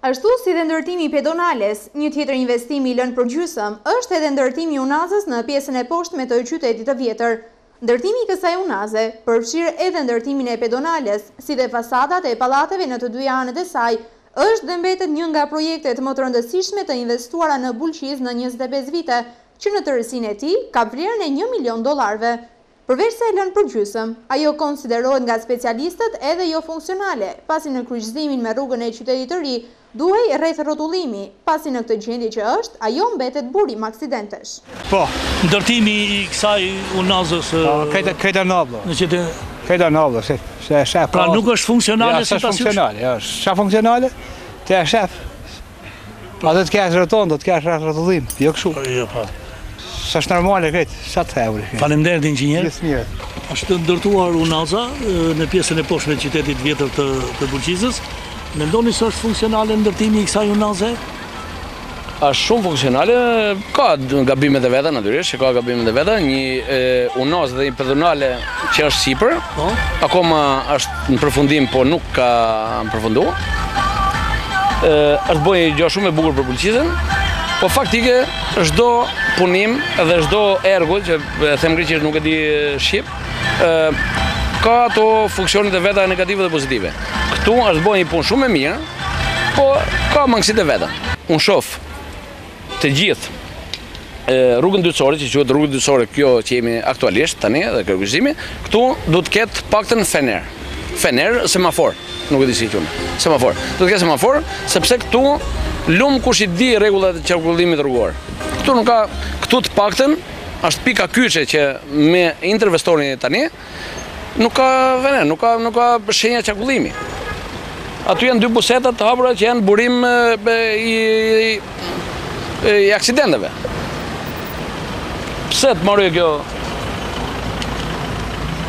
Ashtu si dhe ndërtimi i pedonales, një tjetër investim i lënë përgjysëm është edhe ndërtimi i unazës në pjesën e poshtme të qytetit të vjetër. Ndërtimi i kësaj unaze përfshirë edhe ndërtimin e pedonales, si dhe fasadat e pallateve në të dyja anët e saj, është dhe mbetet një nga projektet më të rëndësishme të investuara në Bulqizë në njëzet e pesë vite, që në tërësinë e tij kap vlerën e një milion dollarëve. Përveçse e lënë përgjysëm, ajo konsiderohet nga specialistët edhe jofunksionale, pasi në kryqëzimin me rrugën e Qytetit të Ri duhej rrethrrotullim, pasi në këtë gjendje që është, ajo mbetet burim aksidentesh. Po. Ndërtimi i kësaj unazës në qytet. Krejt e nabla, se e sheh. Pra nuk është funksionale sipas jush? Jo, s'është funksionale, çfarë funksionale, ti e shef. Ma do të kesh rreth, do të kesh rrethrrotullim, jo kështu. Po, jo, po. Sa është normale këtë, sa të thevur i këtë. Faleminderit. Gjithë njerë. Është ndërtuar unaza në pjesën e poshtme të qytetit të vjetër të, të Bulqizës. Mendoni se është funksionale ndërtimi i kësaj unaze? është shumë funksionale, ka gabimet e veta, natyrisht, që ka gabimet e veta, një unazë dhe një pedonale që është sipër, po. akoma është në përfundim, po nuk kanë përfundu. është bo një gjo shumë e bukur për Bulqizën, po faktikisht çdo punim edhe çdo ergo, që them greqisht nuk e di shqip, ka ato funksionet e veta negative dhe pozitive. Këtu është bo një punë shumë e mirë, po ka mangësitë e veta. Unë shof Të gjithë rrugën dytësore, që quhet rrugë dytësore kjo që jemi aktualisht tani dhe kryqëzimi, këtu duhet të ketë të paktën fener. Fener, semafor, nuk e di si i thonë. Semafor. Duhet të ketë semafor, sepse këtu lum kush i di rregullat e qarkullimit rrugor. Këtu nuk ka, këtu të paktën, është pika kyçe që më intervistoni tani, Nuk ka fener, nuk ka, nuk ka shenja qarkullimi. Aty janë dy puseta të hapura që janë burim e, i, i, i aksidenteve. Pse të marrë kjo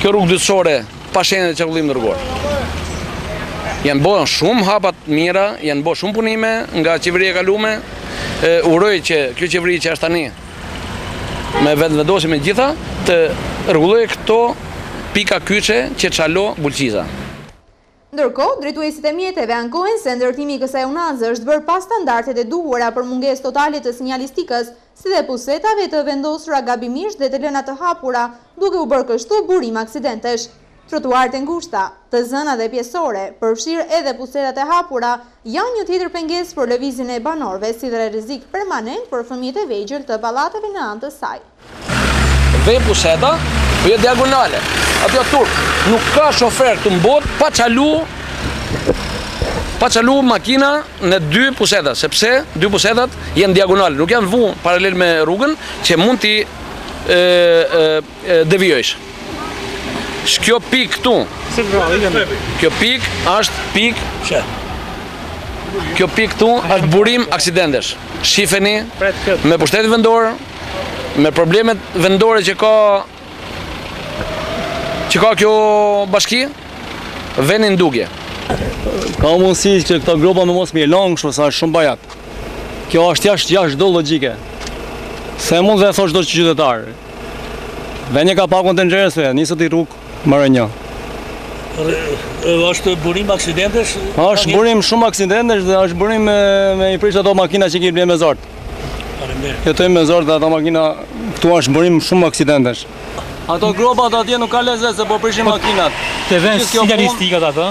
kjo rrugë dytësore pa shenja të qarkullimit rrugor? Janë bo shumë hapa të mira, janë bo shumë punime nga qeveria e kalume, uroj që kjo qeveri që është tani Me vendosje me të gjitha të rregullojë këto pika kyçe që çalon Bulqiza. Ndërkohë, drejtuesit e mjeteve ankohen se ndërtimi i kësaj unaze është bërë pa standardet e duhura për mungesë totale të sinjalistikës, si dhe pusetave të vendosura gabimisht dhe të lëna të hapura, duke u bërë kështu burim aksidentesh. Trotuarët e ngushta, të zëna dhe pjesore, përfshirë edhe pusetat e hapura, janë një tjetër pengesë për lëvizjen e banorëve si dhe rrezik permanent për fëmijët e vegjël të pallateve në anë të saj. Vejnë puseta, po jo diagonale, apo jo turp. Nuk ka shofer këtu në botë pa ça lu pa çalu makina në dy puseta, sepse dy pusetat janë diagonale, nuk janë vu paralel me rrugën që mund t'i devijojsh. Kjo pikë këtu. Kjo pikë është pikë që Kjo pikë këtu është burim aksidentesh. Shifeni me pushtetin vendor, me problemet vendore që ka që ka kjo bashki, vënë në dukje. Ka mundësi që këta gropa me mos me lanë shumë, sa shumë bajat. Kjo është jashtë jashtë çdo logjike. Se mund dhe e thotë çdo qytetar. Ven një kapak të nxjerrë se nisët i rrugë më rënjë. Është burim aksidentesh? Është burim shumë aksidentesh dhe është burim me, me i prish ato makina që i ble me zor. Jetojmë me zor dhe ato makina, këtu është burim shumë aksidentesh. Ato gropat atje nuk ka lezet se po prishen makinat. Të venë sinjalistikat ato?